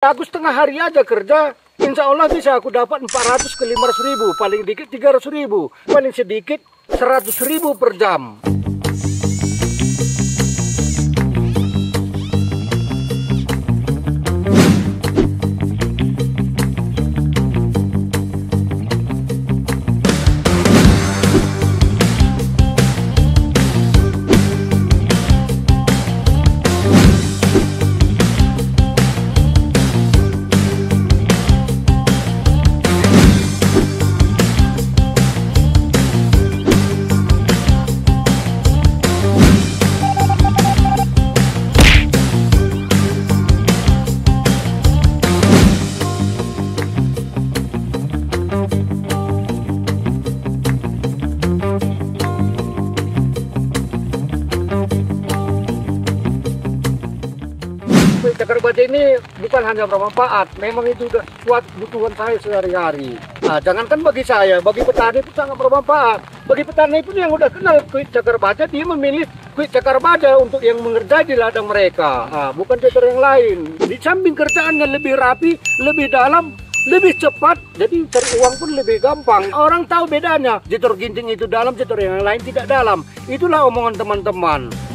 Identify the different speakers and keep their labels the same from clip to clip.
Speaker 1: Aku setengah hari aja kerja, insya Allah bisa aku dapat 400 ke 500 ribu, paling dikit 300 ribu, paling sedikit 100 ribu per jam. Cakar baja ini bukan hanya bermanfaat, memang itu udah buat kebutuhan saya sehari-hari. Nah, jangankan bagi saya, bagi petani itu sangat bermanfaat. Bagi petani pun yang udah kenal kuit cakar baja, dia memilih kuit cakar baja untuk yang mengerjai di ladang mereka, nah, bukan cakar yang lain. Di samping kerjaannya lebih rapi, lebih dalam, lebih cepat, jadi cari uang pun lebih gampang. Orang tahu bedanya, jetor ginting itu dalam, jetor yang lain tidak dalam. Itulah omongan teman-teman.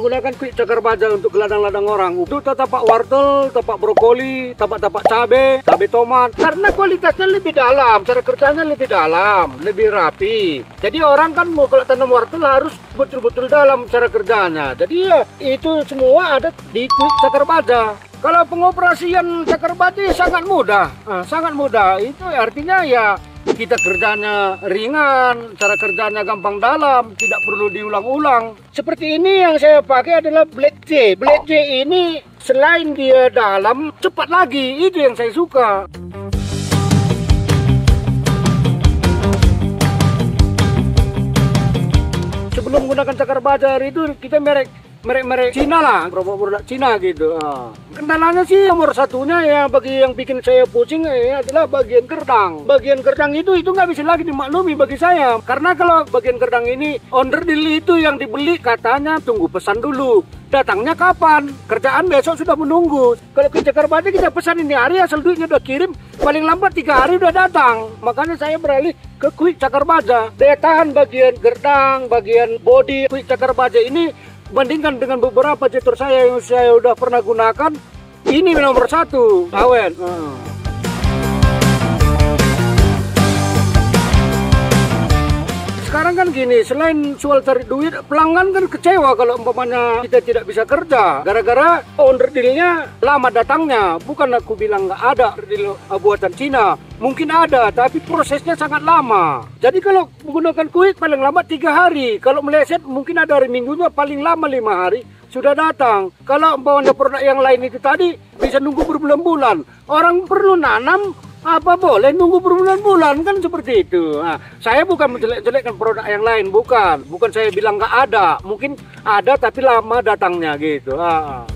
Speaker 1: Menggunakan quick cakar baja untuk ladang-ladang orang. Itu tapak wortel, tapak brokoli, tapak-tapak cabe, cabe tomat. Karena kualitasnya lebih dalam, cara kerjanya lebih dalam, lebih rapi. Jadi orang kan mau kalau tanam wortel harus betul-betul dalam cara kerjanya. Jadi ya itu semua ada di quick cakar baja. Kalau pengoperasian cakar baja sangat mudah, Nah, sangat mudah. Itu artinya ya kita kerjanya ringan, cara kerjanya gampang dalam, tidak perlu diulang-ulang. Seperti ini yang saya pakai adalah Black J. Black J ini selain dia dalam, cepat lagi. Itu yang saya suka. Sebelum menggunakan cakar bajar itu kita merek merek-merek Cina lah, produk-produk Cina gitu. Ah. Kendalanya sih nomor satunya ya bagi yang bikin saya pusing ya adalah bagian kerdang. Bagian kerdang itu itu nggak bisa lagi dimaklumi bagi saya karena kalau bagian kerdang ini onder deal itu yang dibeli katanya tunggu pesan dulu. Datangnya kapan? Kerjaan besok sudah menunggu. Kalau ke Jakarta kita pesan ini hari asal duitnya udah kirim paling lambat tiga hari udah datang. Makanya saya beralih ke Quick Cakar Baja. Daya tahan bagian gerdang, bagian body Quick Cakar Baja ini bandingkan dengan beberapa jetor saya yang saya udah pernah gunakan ini nomor satu awen uh. Sekarang kan gini selain soal cari duit pelanggan kan kecewa kalau umpamanya kita tidak bisa kerja. Gara-gara owner dealnya lama datangnya. Bukan aku bilang nggak ada deal buatan Cina. Mungkin ada tapi prosesnya sangat lama. Jadi kalau menggunakan kuit paling lama tiga hari. Kalau meleset mungkin ada hari minggunya paling lama lima hari sudah datang. Kalau umpamanya produk yang lain itu tadi bisa nunggu berbulan-bulan. Orang perlu nanam apa boleh nunggu berbulan-bulan kan seperti itu. Nah, saya bukan menjelek-jelekkan produk yang lain, bukan. Bukan saya bilang nggak ada, mungkin ada tapi lama datangnya gitu. Ah.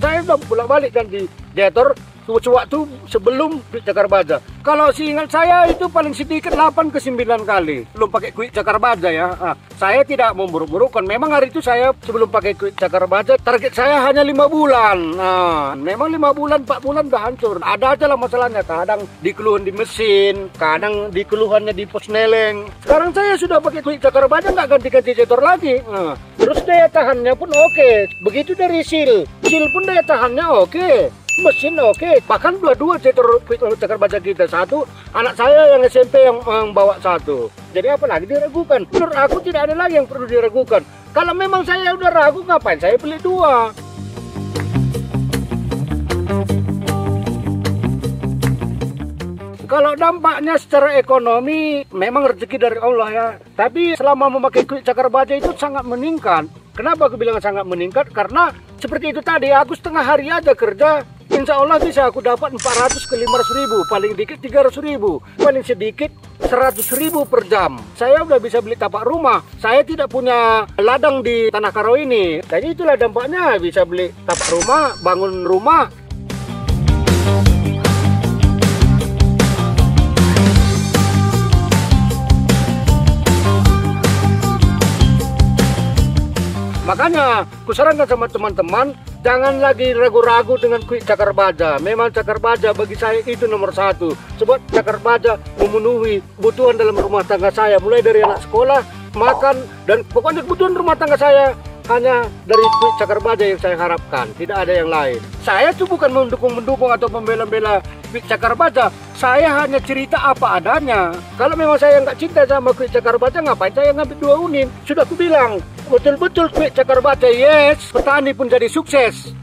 Speaker 1: Saya udah pulang balik kan di Jetor sewaktu sebelum cakar baja. Kalau seingat saya itu paling sedikit 8 ke 9 kali. Belum pakai kuit cakar baja ya. Nah, saya tidak memburuk-burukkan. Memang hari itu saya sebelum pakai kuit cakar baja, target saya hanya lima bulan. Nah, memang lima bulan, 4 bulan udah hancur. Ada aja lah masalahnya. Kadang dikeluhan di mesin, kadang dikeluhannya di pos neleng. Sekarang saya sudah pakai kuit cakar baja nggak ganti-ganti jetor lagi. Nah, terus daya tahannya pun oke. Begitu dari seal. Seal pun daya tahannya oke mesin oke. Okay. bahkan dua-dua cetor cakar baja kita. Satu anak saya yang SMP yang, yang bawa satu. Jadi apa lagi diragukan? Menurut aku tidak ada lagi yang perlu diragukan. Kalau memang saya udah ragu ngapain saya beli dua? Kalau dampaknya secara ekonomi memang rezeki dari Allah ya. Tapi selama memakai kulit cakar baja itu sangat meningkat. Kenapa aku bilang sangat meningkat? Karena seperti itu tadi aku setengah hari aja kerja insya Allah bisa aku dapat 400 ke 500 ribu, paling dikit 300 ribu, paling sedikit 100 ribu per jam. Saya udah bisa beli tapak rumah. Saya tidak punya ladang di Tanah Karo ini. Dan itulah dampaknya bisa beli tapak rumah, bangun rumah, Makanya, kusarankan sama teman-teman, jangan lagi ragu-ragu dengan quick cakar baja. Memang cakar baja bagi saya itu nomor satu. Sebab cakar baja memenuhi kebutuhan dalam rumah tangga saya. Mulai dari anak sekolah, makan, dan pokoknya kebutuhan rumah tangga saya hanya dari quick cakar baja yang saya harapkan. Tidak ada yang lain. Saya tuh bukan mendukung-mendukung atau membela-bela quick cakar baja. Saya hanya cerita apa adanya. Kalau memang saya nggak cinta sama quick cakar baja, ngapain saya ngambil dua unit? Sudah aku bilang, betul-betul quick cakar baja, yes. Petani pun jadi sukses.